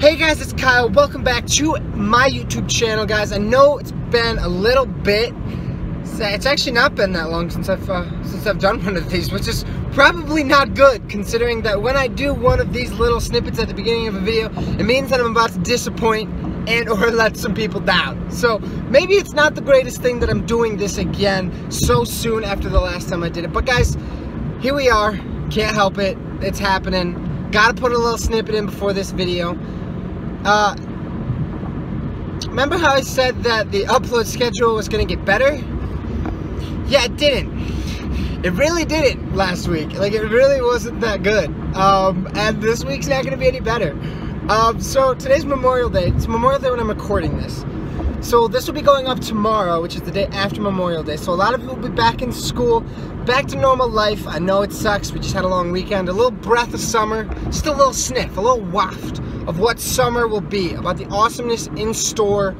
Hey guys, it's Kyle. Welcome back to my YouTube channel, guys. I know it's been a little bit. It's actually not been that long since I've uh, since I've done one of these, which is probably not good, considering that when I do one of these little snippets at the beginning of a video, it means that I'm about to disappoint and or let some people down. So maybe it's not the greatest thing that I'm doing this again so soon after the last time I did it. But guys, here we are. Can't help it. It's happening. Gotta put a little snippet in before this video. Uh, remember how I said that the upload schedule was going to get better? Yeah, it didn't. It really didn't last week. Like, it really wasn't that good. Um, and this week's not going to be any better. Um, so, today's Memorial Day. It's Memorial Day when I'm recording this. So this will be going up tomorrow, which is the day after Memorial Day. So a lot of you will be back in school, back to normal life. I know it sucks. We just had a long weekend. A little breath of summer, just a little sniff, a little waft of what summer will be, about the awesomeness in store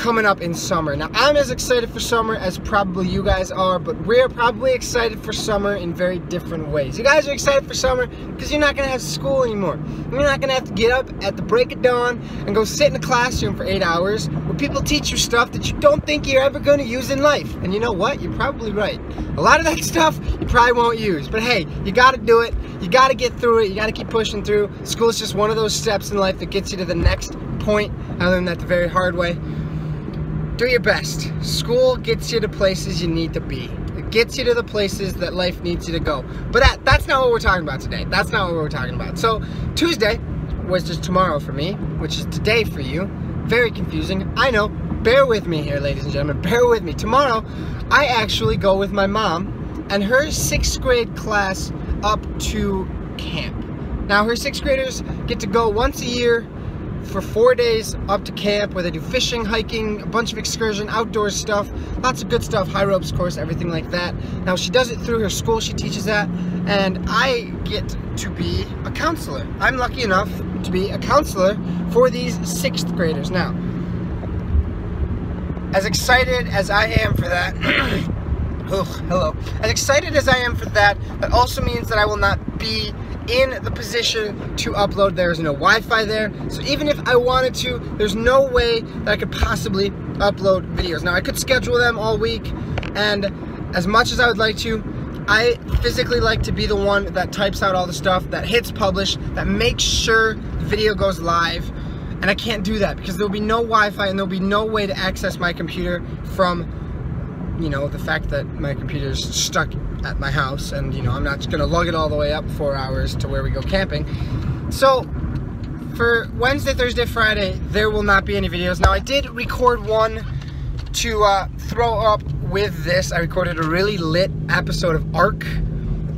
coming up in summer. Now, I'm as excited for summer as probably you guys are, but we're probably excited for summer in very different ways. You guys are excited for summer because you're not going to have school anymore. You're not going to have to get up at the break of dawn and go sit in a classroom for eight hours where people teach you stuff that you don't think you're ever going to use in life. And you know what? You're probably right. A lot of that stuff you probably won't use. But hey, you got to do it. You got to get through it. You got to keep pushing through. School is just one of those steps in life that gets you to the next point. I learned that the very hard way do your best. School gets you to places you need to be. It gets you to the places that life needs you to go. But that, that's not what we're talking about today. That's not what we're talking about. So Tuesday was just tomorrow for me, which is today for you. Very confusing. I know. Bear with me here, ladies and gentlemen. Bear with me. Tomorrow, I actually go with my mom and her sixth grade class up to camp. Now, her sixth graders get to go once a year for four days up to camp where they do fishing, hiking, a bunch of excursion, outdoor stuff, lots of good stuff, high ropes course, everything like that. Now she does it through her school, she teaches at, and I get to be a counselor. I'm lucky enough to be a counselor for these sixth graders. Now, as excited as I am for that, hello, as excited as I am for that, that also means that I will not be in the position to upload. There's no Wi-Fi there. So even if I wanted to, there's no way that I could possibly upload videos. Now I could schedule them all week and as much as I would like to, I physically like to be the one that types out all the stuff, that hits publish, that makes sure the video goes live. And I can't do that because there'll be no Wi-Fi and there'll be no way to access my computer from you know, the fact that my computer is stuck at my house and, you know, I'm not to lug it all the way up four hours to where we go camping. So, for Wednesday, Thursday, Friday, there will not be any videos. Now, I did record one to uh, throw up with this. I recorded a really lit episode of Ark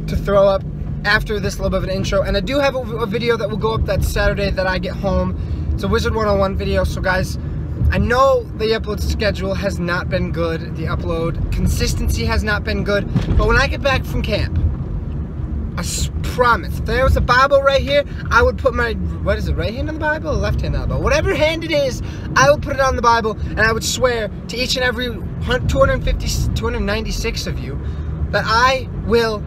to throw up after this little bit of an intro. And I do have a, a video that will go up that Saturday that I get home. It's a Wizard 101 video, so guys, I know the upload schedule has not been good. The upload consistency has not been good. But when I get back from camp, I promise, if there was a Bible right here, I would put my, what is it, right hand on the Bible or left hand on the Bible? Whatever hand it is, I would put it on the Bible and I would swear to each and every 250, 296 of you that I will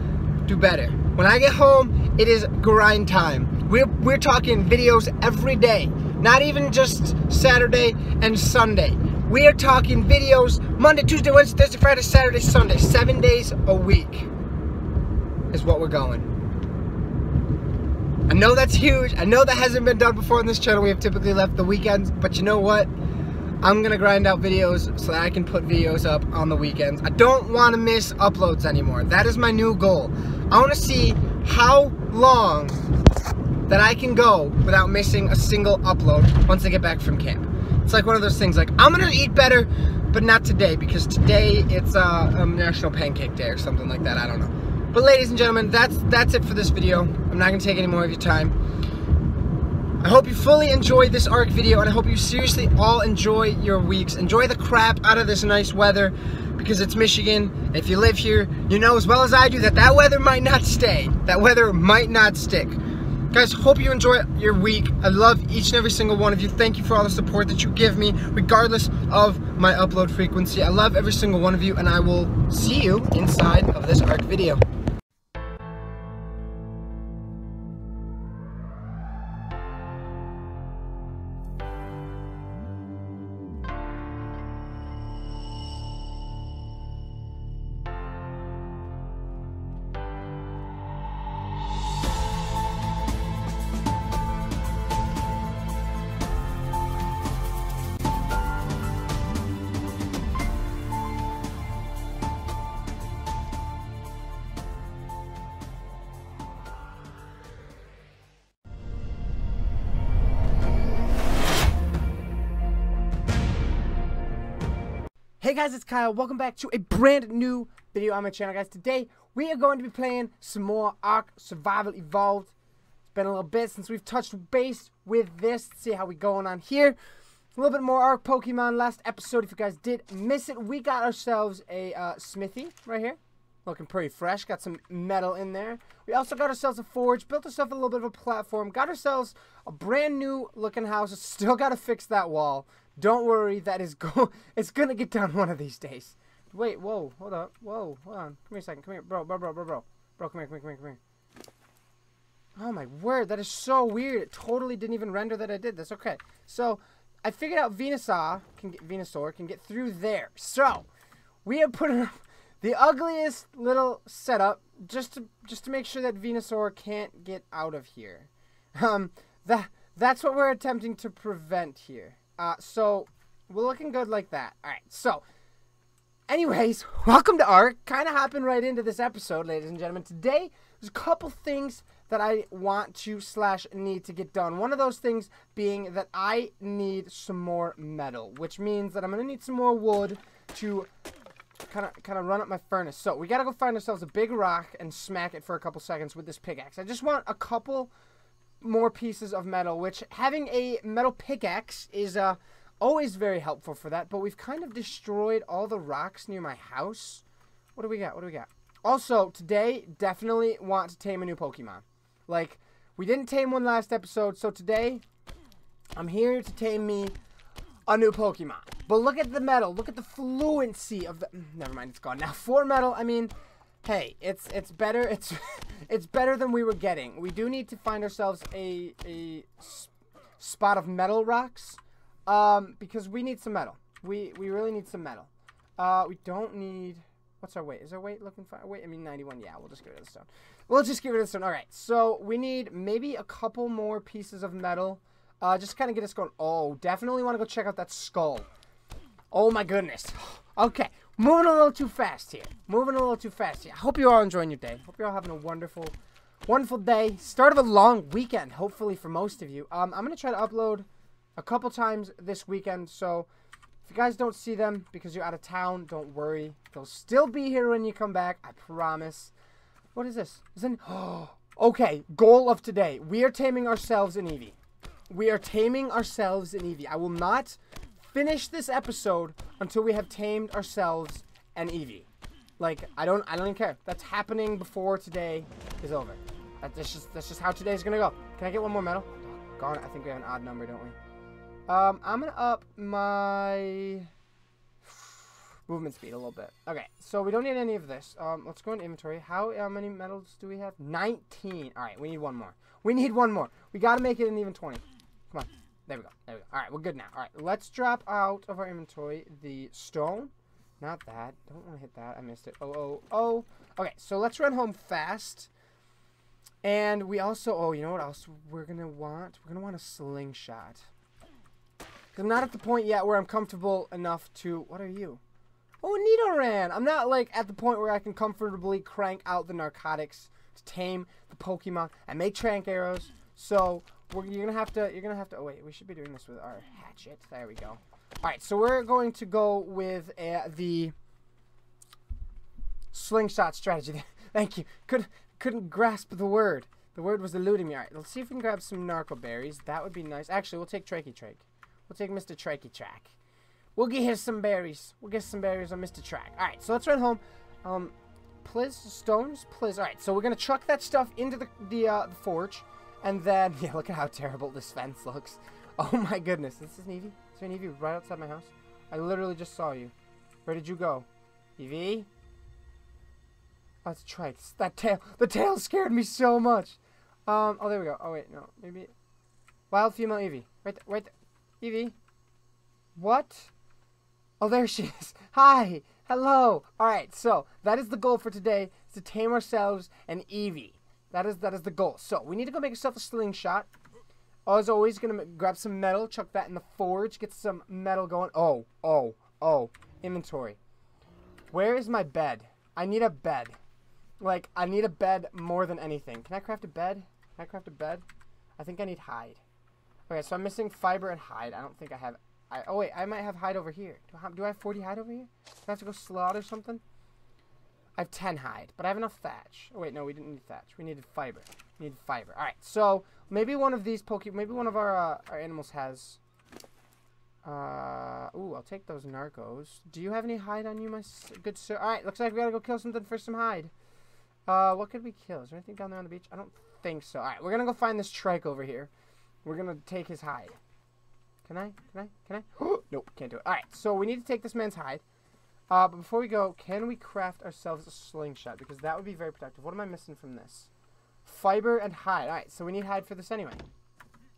do better. When I get home, it is grind time. We're, we're talking videos every day. Not even just Saturday and Sunday. We are talking videos Monday, Tuesday, Wednesday, Thursday, Friday, Saturday, Sunday. Seven days a week is what we're going. I know that's huge. I know that hasn't been done before on this channel. We have typically left the weekends, but you know what? I'm gonna grind out videos so that I can put videos up on the weekends. I don't wanna miss uploads anymore. That is my new goal. I wanna see how long that I can go without missing a single upload once I get back from camp. It's like one of those things like, I'm gonna eat better, but not today because today it's uh, a National Pancake Day or something like that, I don't know. But ladies and gentlemen, that's, that's it for this video. I'm not gonna take any more of your time. I hope you fully enjoyed this ARK video and I hope you seriously all enjoy your weeks. Enjoy the crap out of this nice weather because it's Michigan. If you live here, you know as well as I do that that weather might not stay. That weather might not stick. Guys, hope you enjoy your week. I love each and every single one of you. Thank you for all the support that you give me, regardless of my upload frequency. I love every single one of you, and I will see you inside of this ARK video. Hey guys, it's Kyle. Welcome back to a brand new video on my channel, guys. Today, we are going to be playing some more Ark Survival Evolved. It's been a little bit since we've touched base with this. Let's see how we going on here. A little bit more Ark Pokemon. Last episode, if you guys did miss it, we got ourselves a uh, Smithy right here. Looking pretty fresh. Got some metal in there. We also got ourselves a forge. Built ourselves a little bit of a platform. Got ourselves a brand new looking house. Still got to fix that wall. Don't worry. That is go. it's gonna get done one of these days. Wait. Whoa. Hold up. Whoa. Hold on. Come here a second. Come here, bro. Bro. Bro. Bro. Bro. Bro. Come here. Come here. Come here. Come here. Oh my word. That is so weird. It totally didn't even render that I did this. Okay. So I figured out Venusaur can get Venusaur can get through there. So we have put up the ugliest little setup just to just to make sure that Venusaur can't get out of here. Um, that that's what we're attempting to prevent here. Uh, so we're looking good like that. All right. So, anyways, welcome to Ark. Kind of hopping right into this episode, ladies and gentlemen. Today, there's a couple things that I want to slash need to get done. One of those things being that I need some more metal, which means that I'm gonna need some more wood to kind of kind of run up my furnace. So we gotta go find ourselves a big rock and smack it for a couple seconds with this pickaxe. I just want a couple more pieces of metal, which having a metal pickaxe is uh, always very helpful for that. But we've kind of destroyed all the rocks near my house. What do we got? What do we got? Also, today, definitely want to tame a new Pokemon. Like, we didn't tame one last episode, so today, I'm here to tame me a new Pokemon. But look at the metal. Look at the fluency of the... Never mind, it's gone now. For metal, I mean, hey, it's it's better. It's it's better than we were getting. We do need to find ourselves a a spot of metal rocks, um, because we need some metal. We we really need some metal. Uh, we don't need. What's our weight? Is our weight looking fine? Wait, I mean 91. Yeah, we'll just get rid of the stone. We'll just get rid of the stone. All right. So we need maybe a couple more pieces of metal. Uh, just kind of get us going. Oh, definitely want to go check out that skull. Oh my goodness. Okay, moving a little too fast here. Moving a little too fast here. I hope you're all enjoying your day. Hope you're all having a wonderful, wonderful day. Start of a long weekend, hopefully for most of you. Um, I'm gonna try to upload a couple times this weekend. So if you guys don't see them because you're out of town, don't worry. They'll still be here when you come back. I promise. What is this? Is it? Oh, okay. Goal of today: we are taming ourselves in Eevee. We are taming ourselves in Eevee. I will not finish this episode until we have tamed ourselves and Eevee. Like, I don't I don't even care. That's happening before today is over. That's just that's just how today's gonna go. Can I get one more medal? Darn I think we have an odd number, don't we? Um, I'm gonna up my movement speed a little bit. Okay, so we don't need any of this. Um, let's go into inventory. How uh, many medals do we have? 19. All right, we need one more. We need one more. We gotta make it an even 20. Come on. There we go. There we go. All right, we're good now. All right, let's drop out of our inventory the stone. Not that. Don't want to hit that. I missed it. Oh, oh, oh. Okay, so let's run home fast. And we also, oh, you know what else we're going to want? We're going to want a slingshot. I'm not at the point yet where I'm comfortable enough to, what are you? Oh, Nidoran! I'm not, like, at the point where I can comfortably crank out the narcotics to tame the Pokemon and make trank arrows. So, we're, you're gonna have to. You're gonna have to. Oh wait, we should be doing this with our hatchet. There we go. All right, so we're going to go with uh, the slingshot strategy. Thank you. Could couldn't grasp the word. The word was eluding me. All right, let's see if we can grab some narco berries. That would be nice. Actually, we'll take Trakey Trake. We'll take Mr. Trakey Track. We'll get him some berries. We'll get some berries on Mr. Track. All right, so let's run home. Um, Pliz stones, Pliz. All right, so we're gonna chuck that stuff into the the, uh, the forge. And then, yeah, look at how terrible this fence looks. Oh my goodness. This is Eevee? Is there an Eevee right outside my house? I literally just saw you. Where did you go? Oh, it's Trike. That tail. The tail scared me so much. Um, oh, there we go. Oh, wait, no. Maybe. Wild female Eevee. Right there. Right there. Eevee. What? Oh, there she is. Hi. Hello. All right, so that is the goal for today, is to tame ourselves an Eevee. That is that is the goal. So we need to go make ourselves a slingshot. As always, gonna grab some metal, chuck that in the forge, get some metal going. Oh, oh, oh, inventory. Where is my bed? I need a bed. Like, I need a bed more than anything. Can I craft a bed? Can I craft a bed? I think I need hide. Okay, so I'm missing fiber and hide. I don't think I have I, oh wait, I might have hide over here. Do I, do I have 40 hide over here? Do I have to go slaughter something? I have 10 hide, but I have enough thatch. Oh wait, no, we didn't need thatch. We needed fiber. We needed fiber. All right, so maybe one of these Poke, maybe one of our uh, our animals has. Uh, ooh, I'll take those narcos. Do you have any hide on you, my good sir? All right, looks like we gotta go kill something for some hide. Uh, what could we kill? Is there anything down there on the beach? I don't think so. All right, we're gonna go find this trike over here. We're gonna take his hide. Can I? Can I? Can I? nope, can't do it. All right, so we need to take this man's hide. Uh, but before we go, can we craft ourselves a slingshot? Because that would be very productive. What am I missing from this? Fiber and hide. All right, so we need hide for this anyway.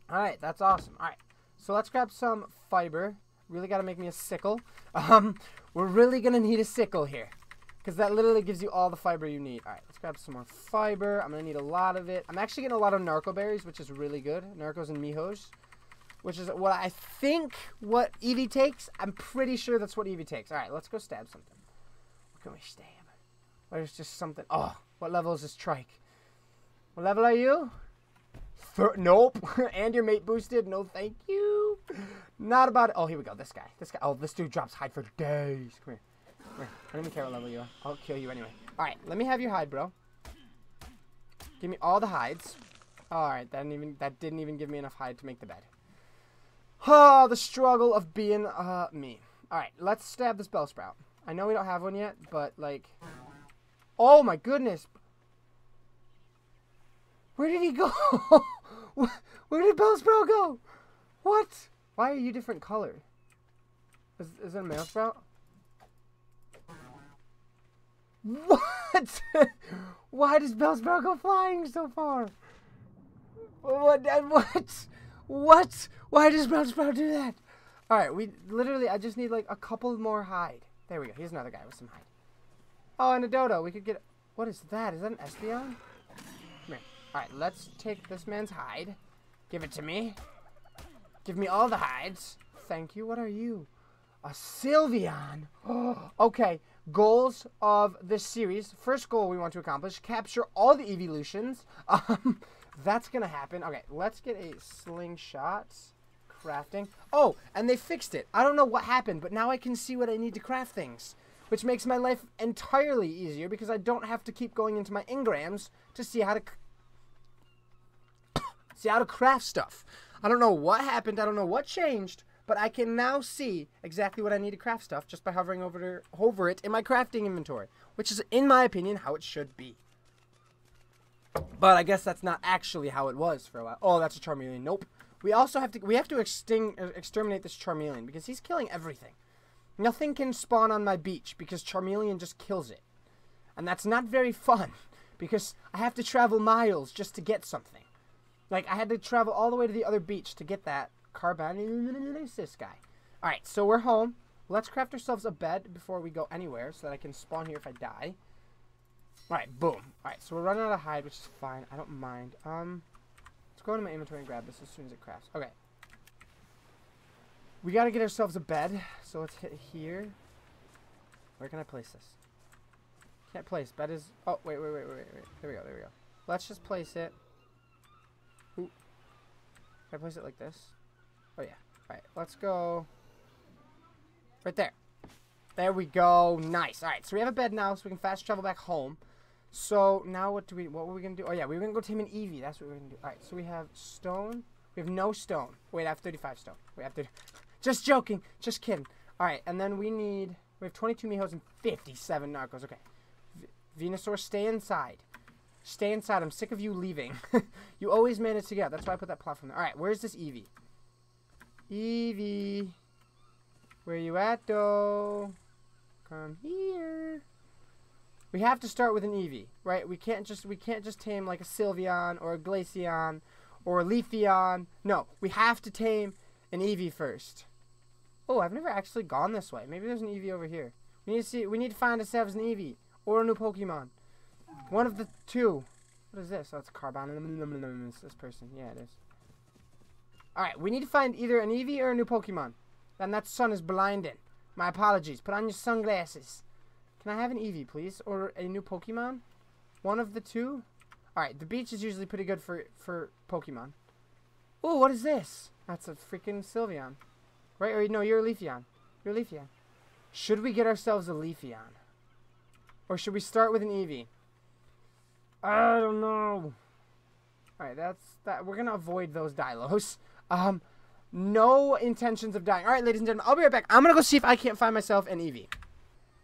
All right, that's awesome. All right, so let's grab some fiber. Really got to make me a sickle. Um, we're really going to need a sickle here. Because that literally gives you all the fiber you need. All right, let's grab some more fiber. I'm going to need a lot of it. I'm actually getting a lot of narco berries, which is really good. Narcos and mejos which is what I think what Eevee takes. I'm pretty sure that's what Eevee takes. All right, let's go stab something. What can we stab? There's just something? Oh, what level is this trike? What level are you? Thir nope. and your mate boosted. No, thank you. Not about it. Oh, here we go. This guy. This guy. Oh, this dude drops hide for days. Come here. Come here. I don't even care what level you are. I'll kill you anyway. All right, let me have your hide, bro. Give me all the hides. All right, that didn't even that didn't even give me enough hide to make the bed. Oh, the struggle of being uh, me. Alright, let's stab this Bellsprout. I know we don't have one yet, but, like... Oh, my goodness! Where did he go? Where did Bellsprout go? What? Why are you different color? Is, is it a male sprout? What? Why does Bellsprout go flying so far? What? What? What? Why does Brown Sprout do that? Alright, we literally, I just need like a couple more hide. There we go. Here's another guy with some hide. Oh, and a dodo. We could get, what is that? Is that an Espeon? Come here. Alright, let's take this man's hide. Give it to me. Give me all the hides. Thank you. What are you? A Sylveon. okay, goals of this series. First goal we want to accomplish, capture all the evolutions. Um, that's going to happen. Okay, let's get a slingshot crafting. Oh, and they fixed it. I don't know what happened, but now I can see what I need to craft things. Which makes my life entirely easier because I don't have to keep going into my engrams to see how to see how to craft stuff. I don't know what happened. I don't know what changed, but I can now see exactly what I need to craft stuff just by hovering over over it in my crafting inventory, which is, in my opinion, how it should be. But I guess that's not actually how it was for a while. Oh, that's a Charmeleon. Nope. We also have to we have to exting, uh, exterminate this Charmeleon because he's killing everything. Nothing can spawn on my beach because Charmeleon just kills it. And that's not very fun because I have to travel miles just to get something. Like I had to travel all the way to the other beach to get that This guy. Alright, so we're home. Let's craft ourselves a bed before we go anywhere so that I can spawn here if I die. Alright, boom. Alright, so we're running out of hide, which is fine. I don't mind. Um, let's go into my inventory and grab this as soon as it crafts. Okay. We gotta get ourselves a bed, so let's hit here. Where can I place this? Can't place. Bed is... Oh, wait, wait, wait, wait, wait. There we go, there we go. Let's just place it. Ooh. Can I place it like this? Oh, yeah. Alright, let's go... Right there. There we go. Nice. Alright, so we have a bed now, so we can fast travel back home. So now what do we? What were we gonna do? Oh yeah, we were gonna go tame an Eevee. That's what we are gonna do. All right. So we have stone. We have no stone. Wait, I have 35 stone. We have to. Just joking. Just kidding. All right, and then we need. We have 22 Mejos and 57 Narcos. Okay. V Venusaur, stay inside. Stay inside. I'm sick of you leaving. you always manage to get. That's why I put that platform there. All right. Where's this Eevee? Eevee. Where you at, though? Come here. We have to start with an Eevee, right? We can't just we can't just tame like a Sylveon or a Glaceon or a Leafeon. No, we have to tame an Eevee first. Oh, I've never actually gone this way. Maybe there's an Eevee over here. We need to see. We need to find ourselves an Eevee or a new Pokemon. One of the two. What is this? Oh, it's Carbon. This person. Yeah, it is. Alright, we need to find either an Eevee or a new Pokemon. And that sun is blinding. My apologies. Put on your sunglasses. Can I have an Eevee, please? Or a new Pokemon? One of the two? Alright, the beach is usually pretty good for, for Pokemon. Oh, what is this? That's a freaking Sylveon. Right? Or no, you're a Leafeon. You're a Leafeon. Should we get ourselves a Leafeon? Or should we start with an Eevee? I don't know. Alright, that's that. We're gonna avoid those Dilos. Um, no intentions of dying. Alright, ladies and gentlemen, I'll be right back. I'm gonna go see if I can't find myself an Eevee.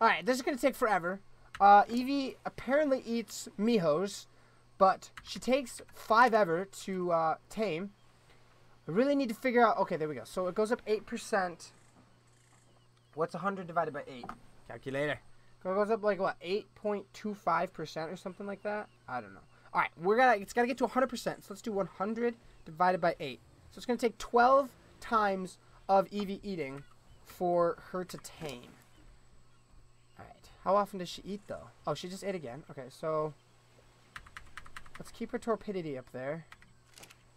Alright, this is gonna take forever. Uh, Eevee apparently eats Mejos, but she takes five ever to uh, tame. I really need to figure out. Okay, there we go. So it goes up 8%. What's 100 divided by 8? Calculator. It goes up like what, 8.25% or something like that? I don't know. All right, we're gonna it's gotta get to 100%. So let's do 100 divided by 8. So it's gonna take 12 times of Eevee eating for her to tame. How often does she eat though? Oh, she just ate again. Okay, so let's keep her torpidity up there.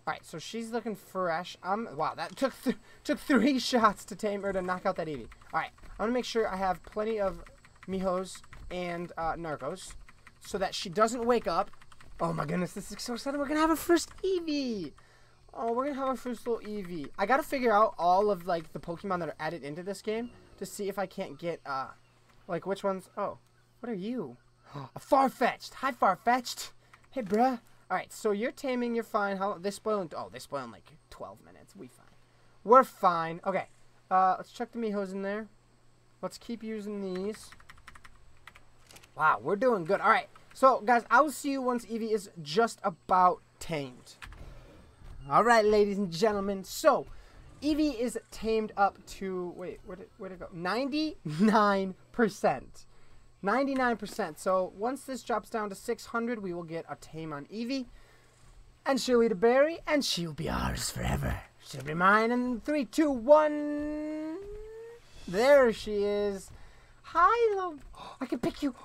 All right, so she's looking fresh. Um, wow, that took th took three shots to tame her to knock out that Eevee. All right, I'm gonna make sure I have plenty of Mejos and uh, Narcos so that she doesn't wake up Oh my goodness, this is so exciting. We're gonna have our first Eevee. Oh, we're gonna have our first little Eevee. I gotta figure out all of like the Pokemon that are added into this game to see if I can't get uh like which ones oh, what are you? A Farfetch'd. Hi Farfetch'd. Hey bruh. Alright, so you're taming, you're fine. How they spoil in oh, they spoil in like twelve minutes. We fine. We're fine. Okay. Uh let's check the Mejos in there. Let's keep using these. Wow, we're doing good. Alright. So, guys, I will see you once Eevee is just about tamed. Alright, ladies and gentlemen. So, Eevee is tamed up to, wait, where did, where did it go? 99%. 99%. So, once this drops down to 600, we will get a tame on Eevee. And she'll eat a berry, and she'll be ours forever. She'll be mine in three, two, one. There she is. Hi, love. I can pick you.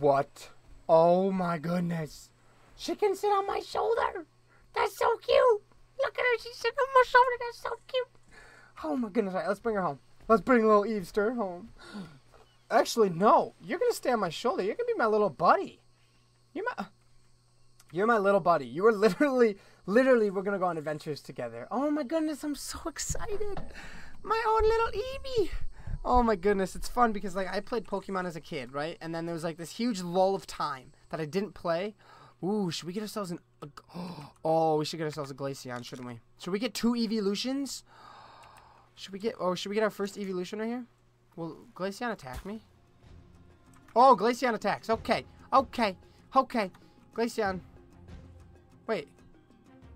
What? Oh my goodness. She can sit on my shoulder. That's so cute. Look at her. She's sitting on my shoulder. That's so cute. Oh my goodness. All right, let's bring her home. Let's bring little Eevester home. Actually, no. You're to stay on my shoulder. You're to be my little buddy. You're my... You're my little buddy. You are literally, literally, we're to go on adventures together. Oh my goodness. I'm so excited. My own little Eevee. Oh my goodness, it's fun because like I played Pokemon as a kid, right? And then there was like this huge lull of time that I didn't play. Ooh, should we get ourselves an? Oh, we should get ourselves a Glaceon, shouldn't we? Should we get two evolutions? Should we get? Oh, should we get our first evolution right here? Will Glaceon attack me? Oh, Glaceon attacks. Okay, okay, okay. Glaceon. Wait,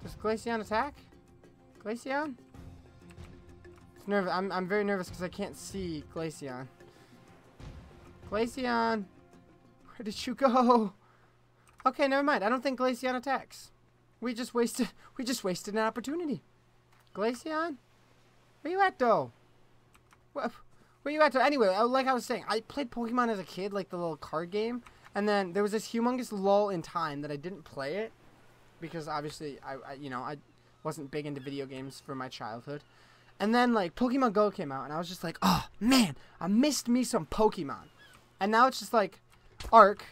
does Glaceon attack? Glaceon? nervous. I'm, I'm very nervous because I can't see Glaceon. Glaceon! Where did you go? Okay, never mind. I don't think Glaceon attacks. We just wasted we just wasted an opportunity. Glaceon? Where you at though? Where, where you at though? Anyway, uh, like I was saying, I played Pokemon as a kid, like the little card game, and then there was this humongous lull in time that I didn't play it because obviously I, I you know I wasn't big into video games for my childhood. And then like Pokemon Go came out, and I was just like, oh man, I missed me some Pokemon. And now it's just like Ark.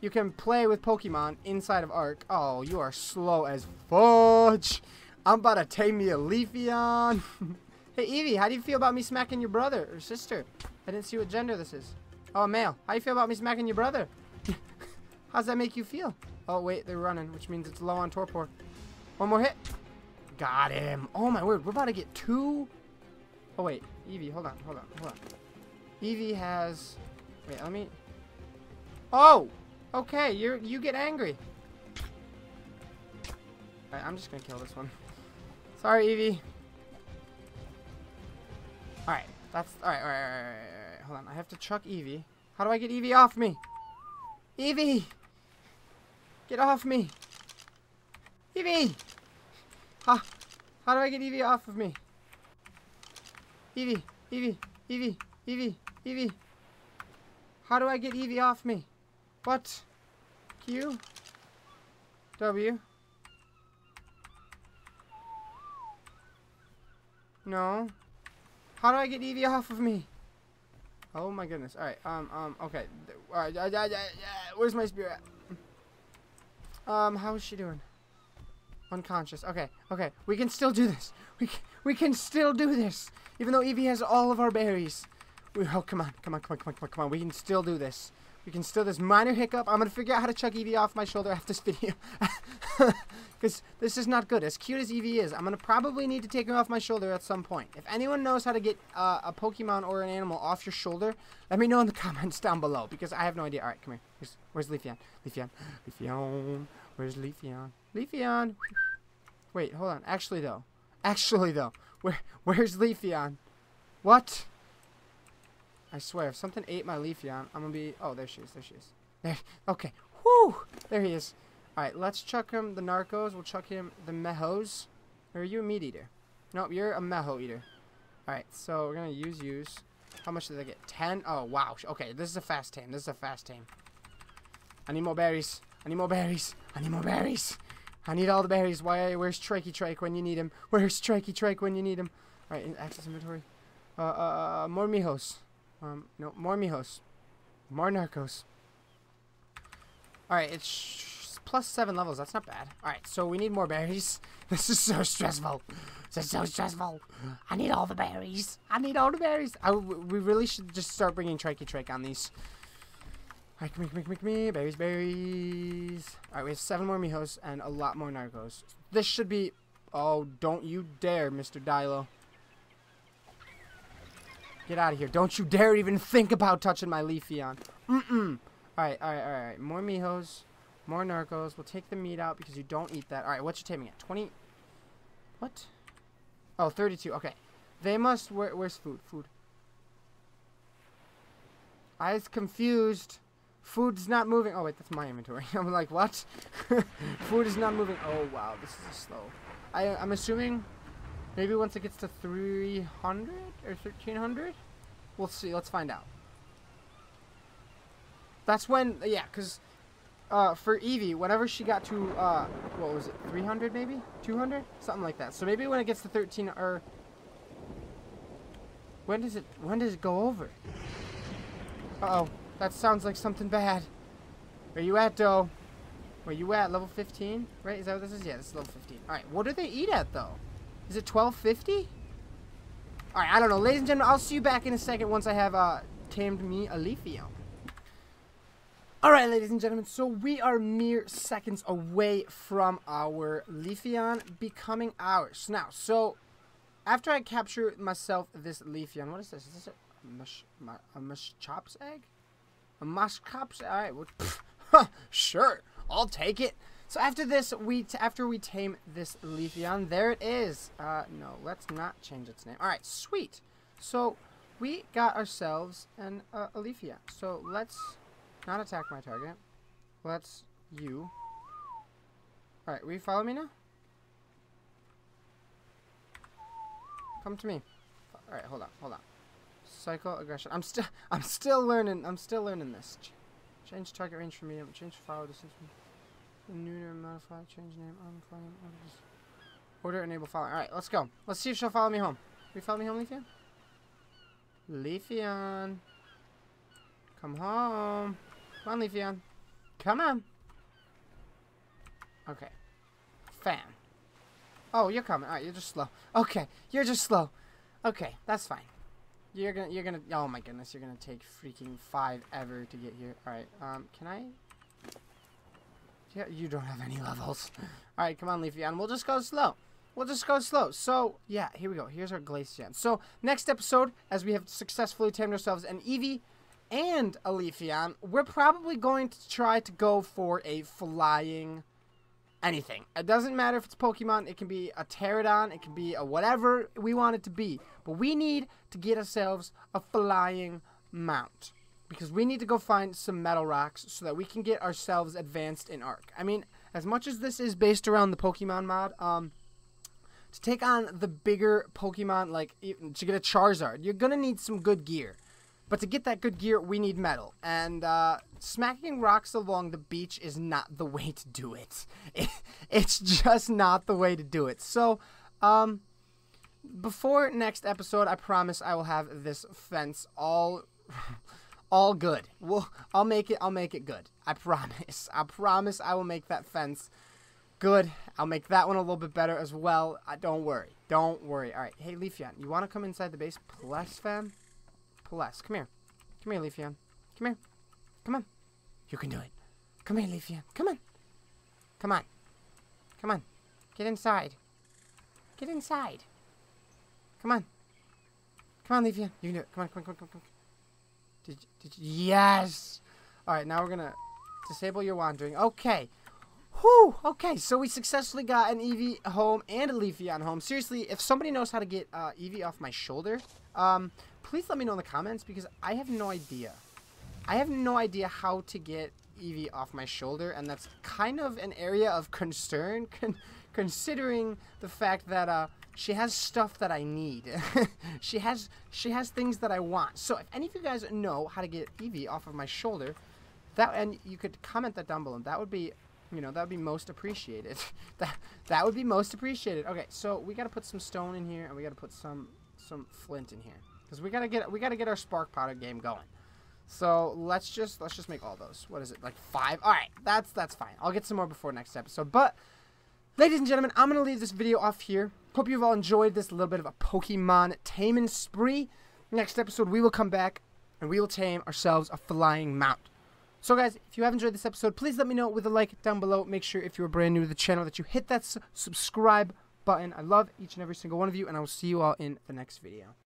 You can play with Pokemon inside of Ark. Oh, you are slow as fudge. I'm about to tame me a Leafeon. hey Eevee, how do you feel about me smacking your brother or sister? I didn't see what gender this is. Oh, male. How do you feel about me smacking your brother? How's that make you feel? Oh, wait, they're running, which means it's low on Torpor. One more hit. Got him. Oh my word, we're about to get two. Oh wait, Eevee, hold on, hold on, hold on. Eevee has. Wait, let me. Oh, okay. You you get angry. Right, I'm just gonna kill this one. Sorry, Eevee. All right, that's all right, all right, all right, all right. Hold on, I have to chuck Eevee. How do I get Eevee off me? Eevee, get off me. Eevee. Ha! How do I get Eevee off of me? Eevee, Eevee, Eevee, Eevee, Eevee. How do I get Eevee off me? What? Q? W? No. How do I get Eevee off of me? Oh my goodness. Alright, um, um, okay. Alright, where's my spirit? Um, how is she doing? Unconscious. Okay, okay. We can still do this. We can, we can still do this. Even though Eevee has all of our berries. We, oh, come on. Come on, come on, come on, come on, come on. We can still do this. We can still this minor hiccup. I'm going to figure out how to chuck Eevee off my shoulder after this video. Because this is not good. As cute as Eevee is, I'm going to probably need to take her off my shoulder at some point. If anyone knows how to get uh, a Pokemon or an animal off your shoulder, let me know in the comments down below. Because I have no idea. Alright, come here. Where's, where's Leafeon? Leafeon. Leafeon. Where's Leafeon? Leafeon. Wait, hold on. Actually, though. Actually, though. Where, where's Leafeon? What? I swear, if something ate my Leafeon, I'm gonna be... Oh, there she is. There she is. There. Okay. Whoo! There he is. Alright, let's chuck him the Narcos. We'll chuck him the Mejos. Or are you a meat eater? Nope, you're a Mejo eater. Alright, so we're gonna use use. How much did I get? 10? Oh, wow. Okay, this is a fast tame. This is a fast tame. I need more berries. I need more berries. I need more berries. I need all the berries. Why? Where's Trakey Trake when you need him? Where's Trakey Trake when you need him? Alright, access inventory. Uh, uh, uh, more Mejos. Um, no, more Mejos. More Narcos. Alright, it's plus seven levels. That's not bad. Alright, so we need more berries. This is so stressful. This is so stressful. I need all the berries. I need all the berries. I, we really should just start bringing Trakey Trake on these. Alright, come here, come here, come here, Berries, berries. Alright, we have seven more Mejos and a lot more Narcos. This should be... Oh, don't you dare, Mr. Dilo. Get out of here. Don't you dare even think about touching my Leafeon. Mm-mm. Alright, alright, alright. More Mejos. More Narcos. We'll take the meat out because you don't eat that. Alright, what you taming at? 20... What? Oh, 32. Okay. They must... Where, where's food? Food. I was confused. Food's not moving. Oh, wait, that's my inventory. I'm like, what? Food is not moving. Oh, wow. This is slow. I, I'm assuming Maybe once it gets to 300 or 1300? We'll see. Let's find out. That's when, yeah, because uh, for Eevee, whenever she got to, uh, what was it, 300 maybe? 200? Something like that. So maybe when it gets to 13, or, when does it, when does it go over? Uh-oh, that sounds like something bad. Where you at, though? Where you at, level 15? Right, is that what this is? Yeah, this is level 15. Alright, what do they eat at, though? Is it 1250? Alright, I don't know. Ladies and gentlemen, I'll see you back in a second once I have uh, tamed me a Leafeon. Alright, ladies and gentlemen, so we are mere seconds away from our Leafeon becoming ours. Now, so, after I capture myself this Leafeon, what is this? Is this a mush, a egg? A mush chops? Alright, well, sure, I'll take it. So after this, we after we tame this Leafeon, there it is. Uh, no, let's not change its name. All right, sweet. So we got ourselves an uh. So let's not attack my target. Let's you. All right, will you follow me now? Come to me. All right, hold on, hold on. Cycle aggression. I'm still, I'm still learning. I'm still learning this. Ch change target range for medium. Change follow distance. Neuter, modify, change name, unfollow, order, enable following. Alright, let's go. Let's see if she'll follow me home. Will you follow me home, Leafeon? Leafeon. Come home. Come on, Leafeon. Come on. Okay. Fan. Oh, you're coming. Alright, you're just slow. Okay, you're just slow. Okay, that's fine. You're gonna, you're gonna, oh my goodness, you're gonna take freaking five ever to get here. Alright, um, can I yeah, you don't have any levels. Alright, come on, Leafeon. We'll just go slow. We'll just go slow. So, yeah, here we go. Here's our Glaceon. So, next episode, as we have successfully tamed ourselves an Eevee and a Leafeon, we're probably going to try to go for a flying anything. It doesn't matter if it's Pokemon. It can be a Pterodon. It can be a whatever we want it to be. But we need to get ourselves a flying mount because we need to go find some metal rocks so that we can get ourselves advanced in Ark. I mean, as much as this is based around the Pokemon mod, um, to take on the bigger Pokemon, like to get a Charizard, you're gonna need some good gear. But to get that good gear, we need metal. And uh, smacking rocks along the beach is not the way to do it. it it's just not the way to do it. So, um, before next episode, I promise I will have this fence all all good. Well, I'll make it. I'll make it good. I promise. I promise. I will make that fence Good. I'll make that one a little bit better as well. Uh, don't worry. Don't worry. All right. Hey, Leafeon, you want to come inside the base? Plus, fam? Plus. Come here. Come here, Leafeon. Come here. Come on. You can do it. Come here, Leafeon. Come on. Come on. Come on. Get inside. Get inside. Come on. Come on, Leafeon. You can do it. Come on, come on, come on, come on. Come on. Did, did yes! Alright, now we're gonna disable your wandering. Okay. Whew, okay, so we successfully got an Eevee home and a Leafeon home. Seriously, if somebody knows how to get uh, Eevee off my shoulder, um, please let me know in the comments because I have no idea. I have no idea how to get Eevee off my shoulder, and that's kind of an area of concern, con considering the fact that uh, she has stuff that I need. she has she has things that I want. So if any of you guys know how to get Eevee off of my shoulder, that and you could comment that down below. That would be you know, that would be most appreciated. that that would be most appreciated. Okay, so we got to put some stone in here and we got to put some some flint in here cuz we got to get we got to get our spark powder game going. So, let's just let's just make all those. What is it? Like 5. All right, that's that's fine. I'll get some more before next episode. But ladies and gentlemen, I'm to leave this video off here. Hope you've all enjoyed this little bit of a Pokemon taming spree. Next episode, we will come back and we will tame ourselves a flying mount. So guys, if you have enjoyed this episode, please let me know with a like down below. Make sure if you're brand new to the channel that you hit that subscribe button. I love each and every single one of you, and I will see you all in the next video.